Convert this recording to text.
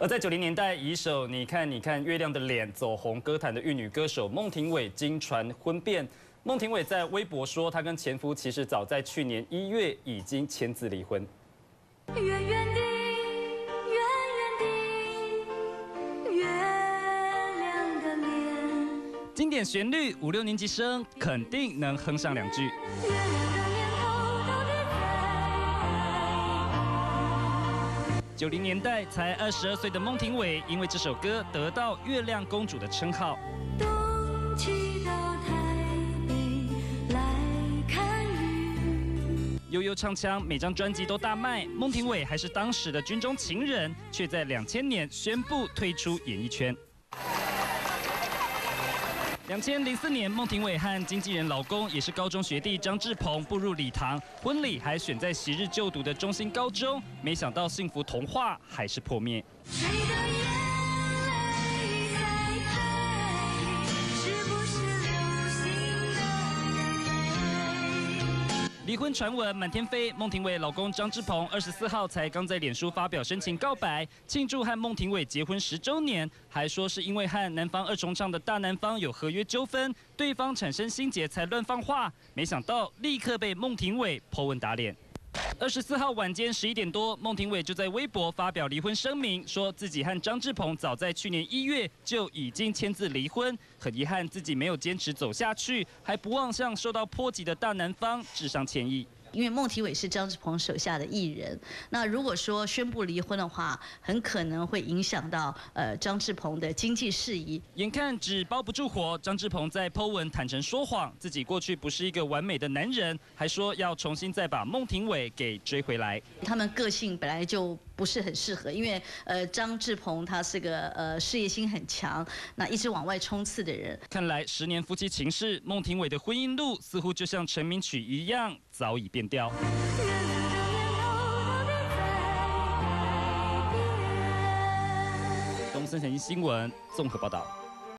而在九零年代，以首《你看你看月亮的脸》走红歌坛的玉女歌手孟庭苇，经传婚变。孟庭苇在微博说，她跟前夫其实早在去年一月已经签字离婚。远远的，远远的，月亮的脸。经典旋律，五六年级生肯定能哼上两句。九零年代才二十二岁的孟庭苇，因为这首歌得到“月亮公主”的称号。悠悠唱腔，每张专辑都大卖。孟庭苇还是当时的军中情人，却在两千年宣布退出演艺圈。两千零四年，孟庭苇和经纪人老公，也是高中学弟张志鹏步入礼堂，婚礼还选在昔日就读的中心高中，没想到幸福童话还是破灭。离婚传闻满天飞，孟庭苇老公张志鹏二十四号才刚在脸书发表深情告白，庆祝和孟庭苇结婚十周年，还说是因为和南方二重唱的大南方有合约纠纷，对方产生心结才乱放话，没想到立刻被孟庭苇泼问打脸。二十四号晚间十一点多，孟庭苇就在微博发表离婚声明，说自己和张志鹏早在去年一月就已经签字离婚，很遗憾自己没有坚持走下去，还不忘向受到波及的大男方致上歉意。因为孟庭苇是张志鹏手下的艺人，那如果说宣布离婚的话，很可能会影响到呃张志鹏的经济事宜。眼看纸包不住火，张志鹏在 Po 文坦诚说谎，自己过去不是一个完美的男人，还说要重新再把孟庭苇给追回来。他们个性本来就不是很适合，因为呃张志鹏他是个呃事业心很强，那一直往外冲刺的人。看来十年夫妻情事，孟庭苇的婚姻路似乎就像成名曲一样，早已变。调。东森财经新闻综合报道。